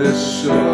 deixar.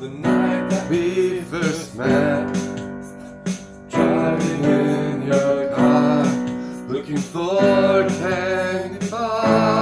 the night that we first met. Driving in your car, looking for candy bars.